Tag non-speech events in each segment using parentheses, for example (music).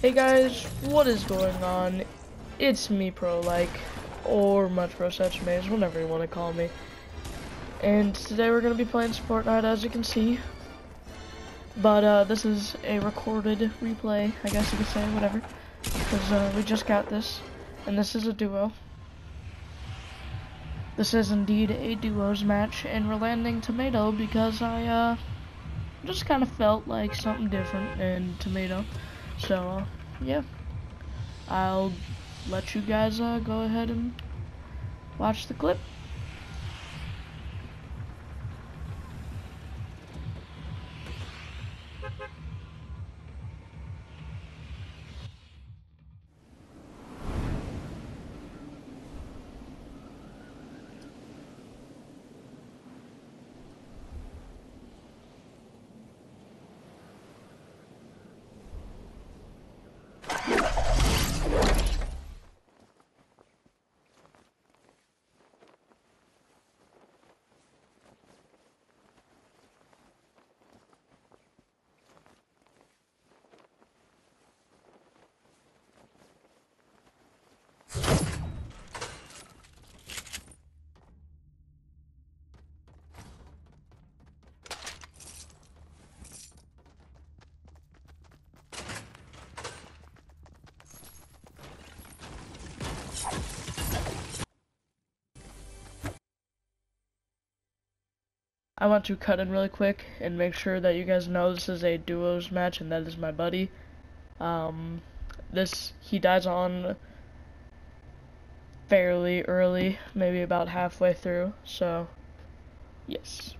Hey guys, what is going on? It's me, Pro Like, or Much Such Maze, whatever you want to call me. And today we're going to be playing Fortnite, as you can see. But uh, this is a recorded replay, I guess you could say, whatever. Because uh, we just got this, and this is a duo. This is indeed a duos match, and we're landing Tomato because I uh, just kind of felt like something different in Tomato. So, uh, yeah. I'll let you guys uh, go ahead and watch the clip. I want to cut in really quick and make sure that you guys know this is a duos match and that is my buddy. Um, this, he dies on fairly early, maybe about halfway through, so, yes.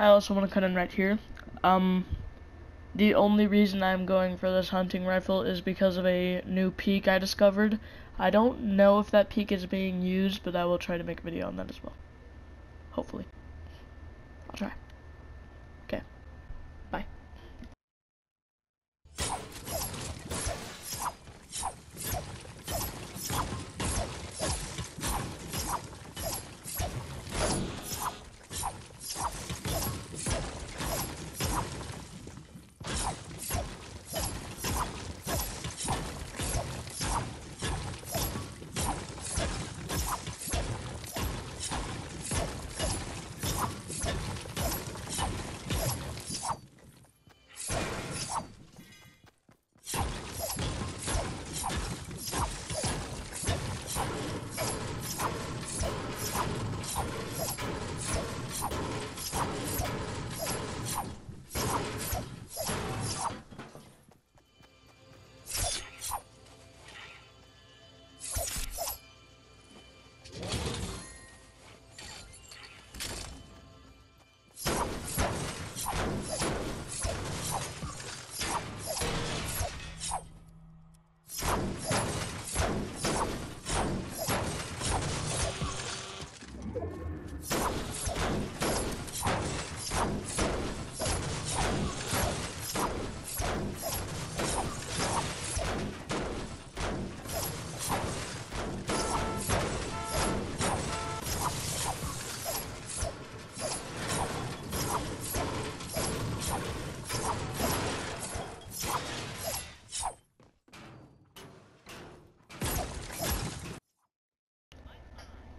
I also want to cut in right here. Um, the only reason I'm going for this hunting rifle is because of a new peak I discovered. I don't know if that peak is being used, but I will try to make a video on that as well. Hopefully. I'll try.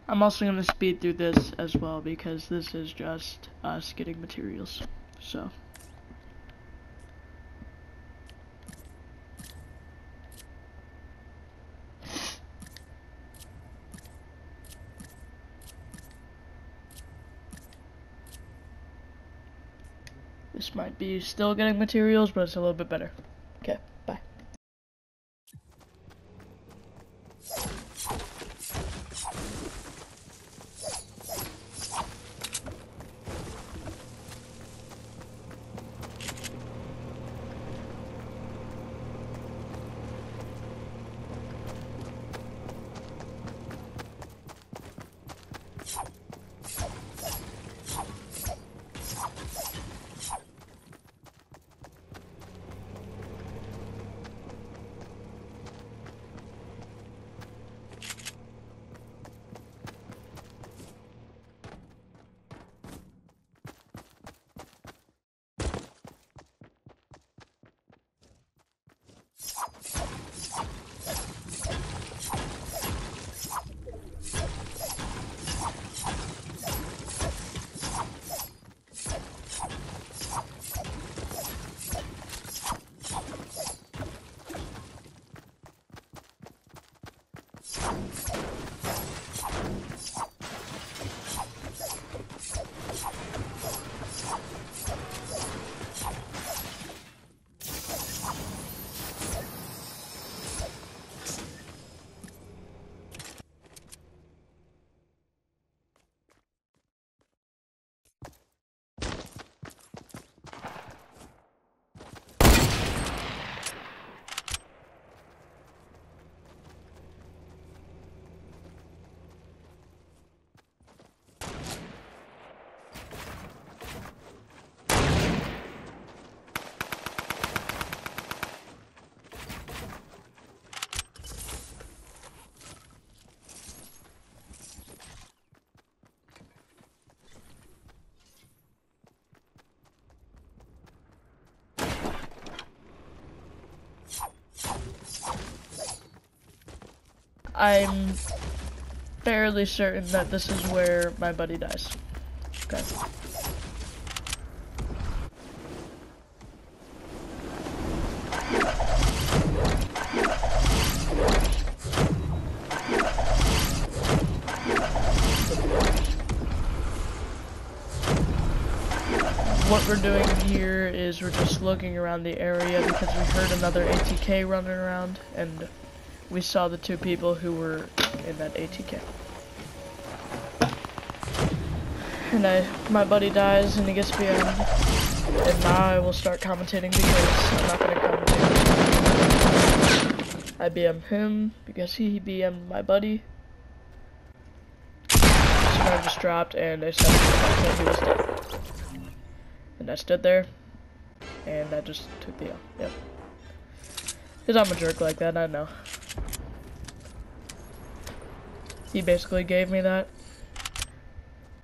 I'm also going to speed through this as well because this is just us getting materials. So. This might be still getting materials, but it's a little bit better. I'm fairly certain that this is where my buddy dies. Okay. What we're doing here is we're just looking around the area because we heard another ATK running around and we saw the two people who were in that ATK. And I, my buddy dies and he gets BM'd. And now I will start commentating because I'm not gonna commentate. I BM him because he BM'd my buddy. I just dropped and I said he was dead. And I stood there and I just took the L. Yep. Cause I'm a jerk like that, I know. He basically gave me that.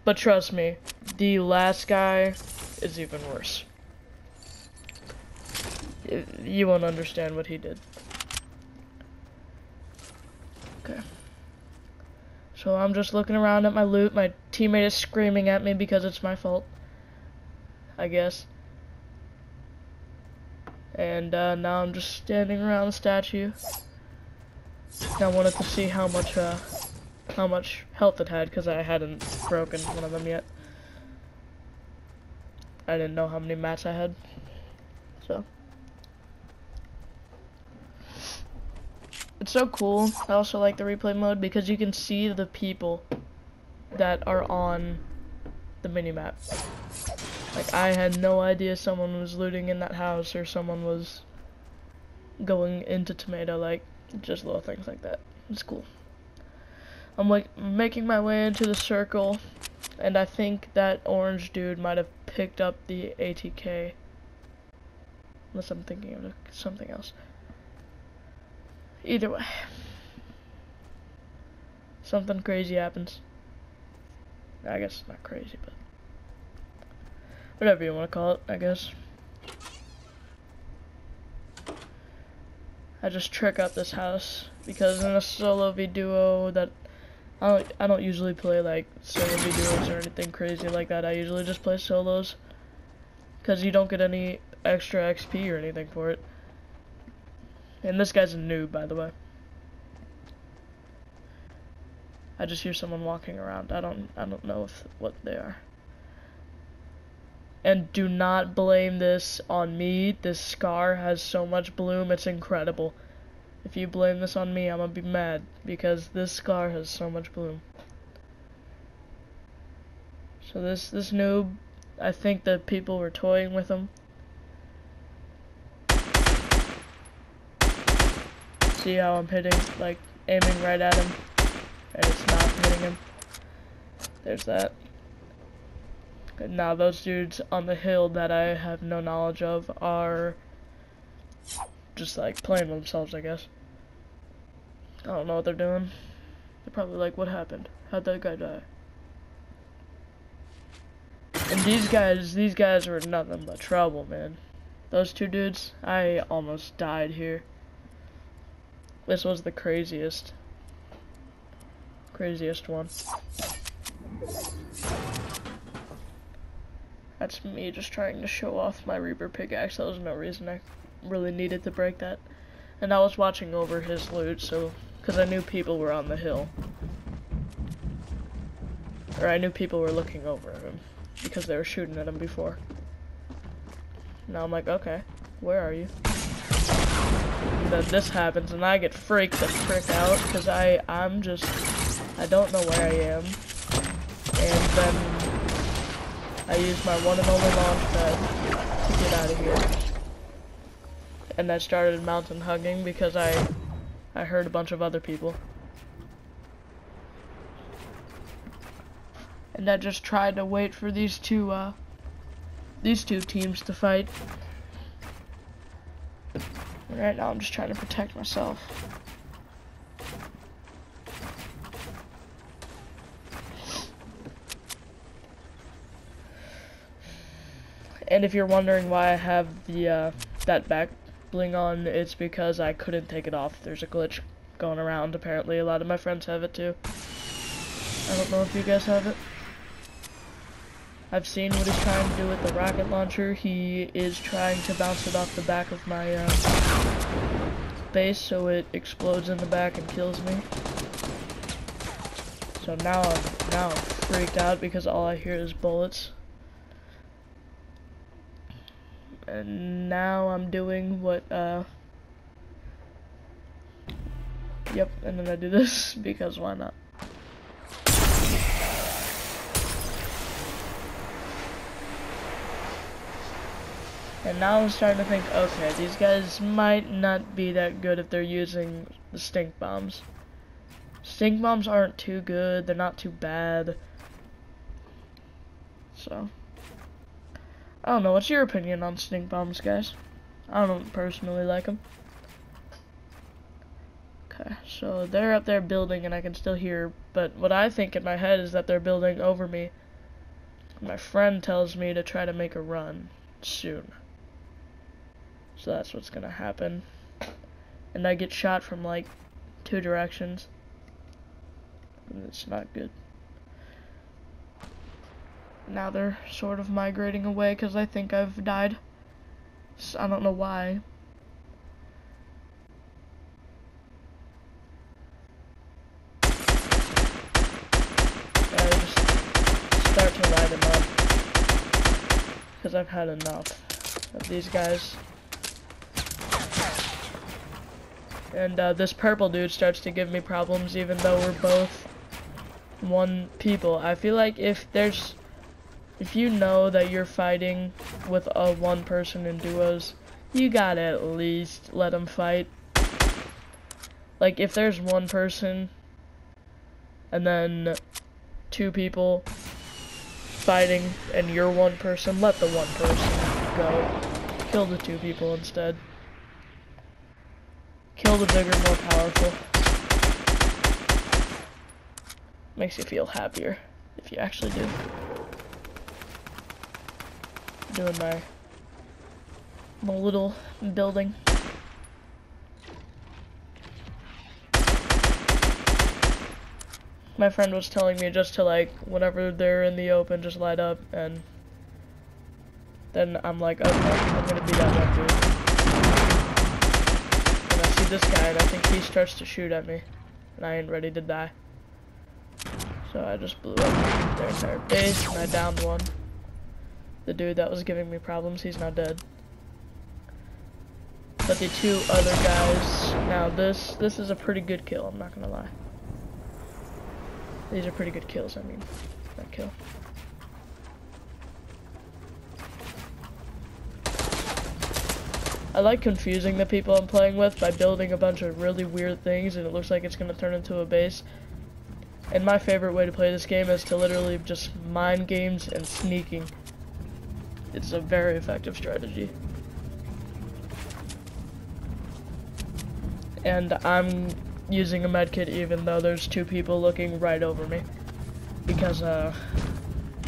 But trust me, the last guy is even worse. You won't understand what he did. Okay. So I'm just looking around at my loot. My teammate is screaming at me because it's my fault. I guess. And uh, now I'm just standing around the statue. I wanted to see how much uh, how much health it had because I hadn't broken one of them yet. I didn't know how many mats I had. So. It's so cool. I also like the replay mode because you can see the people that are on the minimap. Like, I had no idea someone was looting in that house or someone was going into tomato, like, just little things like that. It's cool. I'm like making my way into the circle, and I think that orange dude might have picked up the ATK. Unless I'm thinking of something else. Either way. Something crazy happens. I guess not crazy, but whatever you want to call it, I guess. I just trick up this house because in a solo v duo that I don't I don't usually play like solo duos or anything crazy like that. I usually just play solos because you don't get any extra XP or anything for it. And this guy's a noob, by the way. I just hear someone walking around. I don't I don't know if what they are. And do not blame this on me. This scar has so much bloom, it's incredible. If you blame this on me, I'm gonna be mad because this scar has so much bloom. So this this noob, I think that people were toying with him. See how I'm hitting, like aiming right at him and it's not hitting him. There's that. And now those dudes on the hill that I have no knowledge of are just like playing themselves, I guess. I don't know what they're doing. They're probably like, what happened? How'd that guy die? And these guys, these guys were nothing but trouble, man. Those two dudes, I almost died here. This was the craziest craziest one. That's me just trying to show off my Reaper pickaxe. There was no reason I really needed to break that. And I was watching over his loot, so, because I knew people were on the hill. Or I knew people were looking over him, because they were shooting at him before. Now I'm like, okay, where are you? And then this happens, and I get freaked the frick out, because I, I'm just I don't know where I am. And then I use my one and only launch pad to get out of here. And I started mountain hugging because I I heard a bunch of other people. And I just tried to wait for these two uh these two teams to fight. right now I'm just trying to protect myself. And if you're wondering why I have the uh, that back on, it's because I couldn't take it off. There's a glitch going around. Apparently, a lot of my friends have it too. I don't know if you guys have it. I've seen what he's trying to do with the rocket launcher. He is trying to bounce it off the back of my uh, base so it explodes in the back and kills me. So now I'm now I'm freaked out because all I hear is bullets. And now I'm doing what, uh, yep, and then I do this, (laughs) because why not? And now I'm starting to think, okay, these guys might not be that good if they're using the stink bombs. Stink bombs aren't too good, they're not too bad. So, I don't know, what's your opinion on stink bombs, guys? I don't personally like them. Okay, so they're up there building and I can still hear, but what I think in my head is that they're building over me. My friend tells me to try to make a run soon. So that's what's gonna happen. And I get shot from like two directions. And it's not good now they're sort of migrating away because I think I've died. So I don't know why. I just start to light them up because I've had enough of these guys. And uh, this purple dude starts to give me problems even though we're both one people. I feel like if there's if you know that you're fighting with a one person in duos, you gotta at least let them fight. Like, if there's one person, and then two people fighting, and you're one person, let the one person go. Kill the two people instead. Kill the bigger, more powerful. Makes you feel happier, if you actually do doing my, my little building. my friend was telling me just to like, whenever they're in the open, just light up, and then I'm like, okay, I'm gonna be that one dude. And I see this guy, and I think he starts to shoot at me, and I ain't ready to die. So I just blew up their entire base, and I downed one. The dude that was giving me problems, he's now dead. But the two other guys, now this, this is a pretty good kill, I'm not gonna lie. These are pretty good kills, I mean, that kill. I like confusing the people I'm playing with by building a bunch of really weird things and it looks like it's to turn into a base. And my favorite way to play this game is to literally just mind games and sneaking. It's a very effective strategy. and I'm using a medkit even though there's two people looking right over me. Because, uh,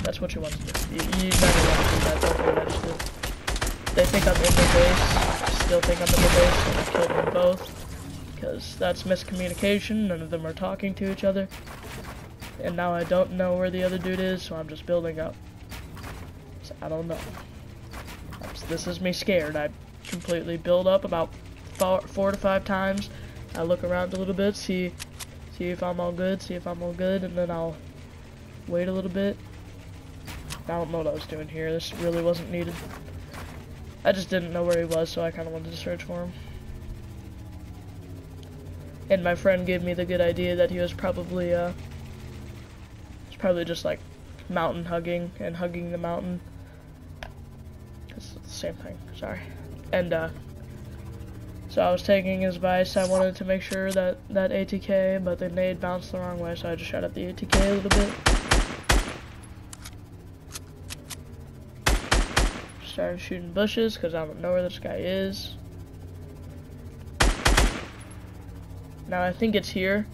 that's what you want to do. You, you never want to do that, don't did. They think I'm in the base, still think I'm in the base, and I killed them both. Because that's miscommunication, none of them are talking to each other. And now I don't know where the other dude is, so I'm just building up. So I don't know. This is me scared. I completely build up about four, four to five times. I look around a little bit, see see if I'm all good, see if I'm all good, and then I'll wait a little bit. I don't know what I was doing here. This really wasn't needed. I just didn't know where he was, so I kind of wanted to search for him. And my friend gave me the good idea that he was probably, uh, he's probably just like mountain hugging and hugging the mountain. It's the same thing, sorry. And, uh, so I was taking his advice. I wanted to make sure that that ATK, but the nade bounced the wrong way, so I just shot at the ATK a little bit. Started shooting bushes because I don't know where this guy is. Now I think it's here.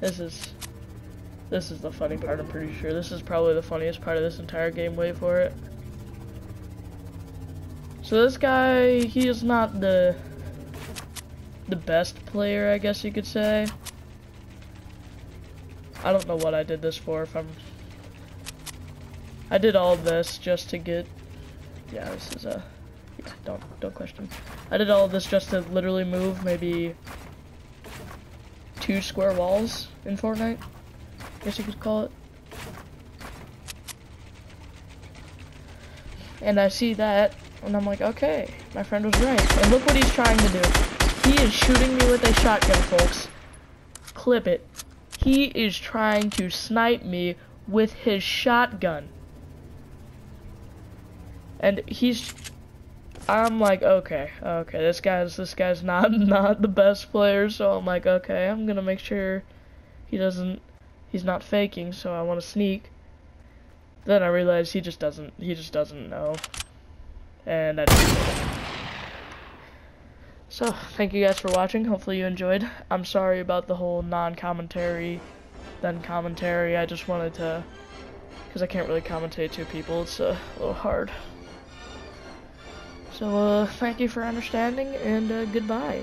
This is this is the funny part. I'm pretty sure this is probably the funniest part of this entire game. Wait for it. So this guy, he is not the the best player, I guess you could say. I don't know what I did this for. If I'm, I did all this just to get. Yeah, this is a. Yeah, don't don't question. I did all this just to literally move maybe two square walls in Fortnite. Guess you could call it. And I see that, and I'm like, okay, my friend was right. And look what he's trying to do. He is shooting me with a shotgun, folks. Clip it. He is trying to snipe me with his shotgun. And he's I'm like, okay, okay, this guy's this guy's not (laughs) not the best player, so I'm like, okay, I'm gonna make sure he doesn't he's not faking, so I wanna sneak. Then I realize he just doesn't he just doesn't know. And I so thank you guys for watching. Hopefully you enjoyed. I'm sorry about the whole non-commentary then commentary. I just wanted to because I can't really commentate to people. It's a little hard. So uh, thank you for understanding and uh, goodbye